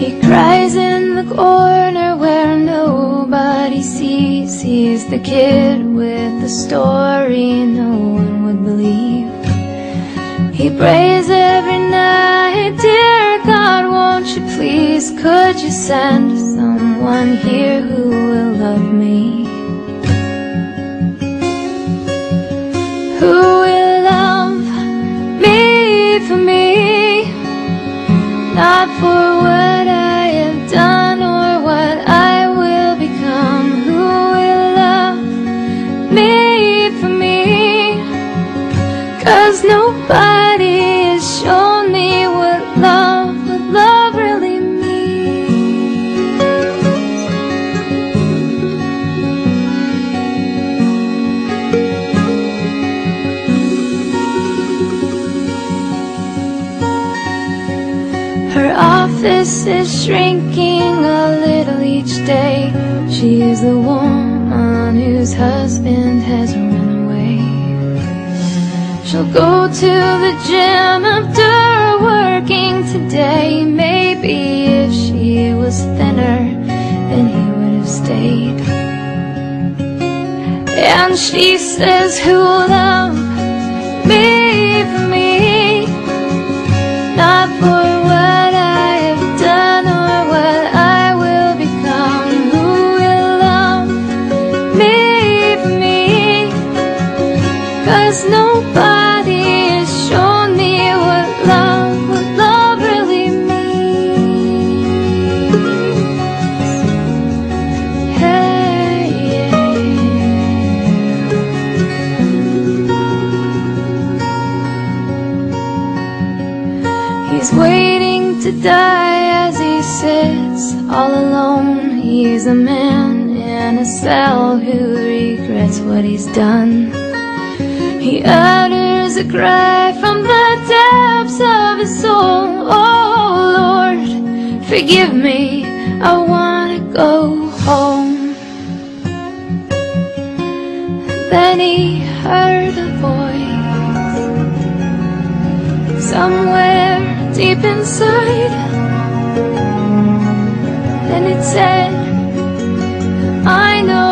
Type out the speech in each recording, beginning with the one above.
He cries in the corner where nobody sees. He's the kid with the story no one would believe. He prays every night, dear God, won't you please Could you send someone here who will love me? Who will love me for me? Not for Cause nobody has shown me what love, what love really means. Her office is shrinking a little each day. She is the woman whose husband has She'll go to the gym after working today. Maybe if she was thinner then he would have stayed. And she says who'll love Cause nobody has shown me what love, what love really means. Hey, yeah. He's waiting to die as he sits all alone. He's a man in a cell who regrets what he's done He utters a cry from the depths of his soul. Oh Lord, forgive me, I wanna go home. Then he heard a voice Somewhere deep inside. Then it said I know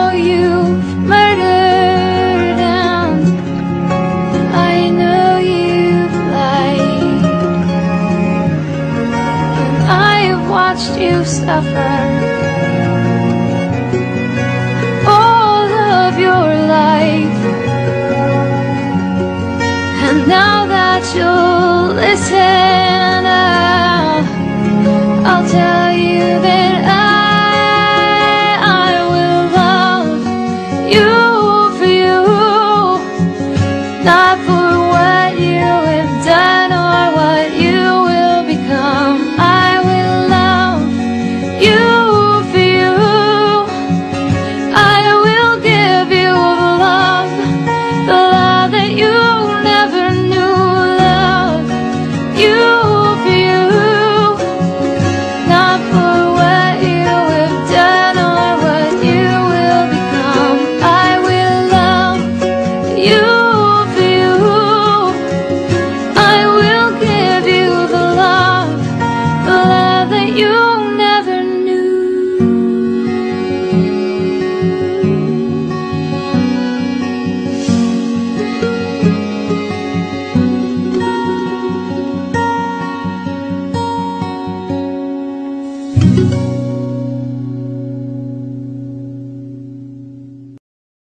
suffer all of your life. And now that you'll listen, I'll, I'll tell you that I, I will love you for you, not for.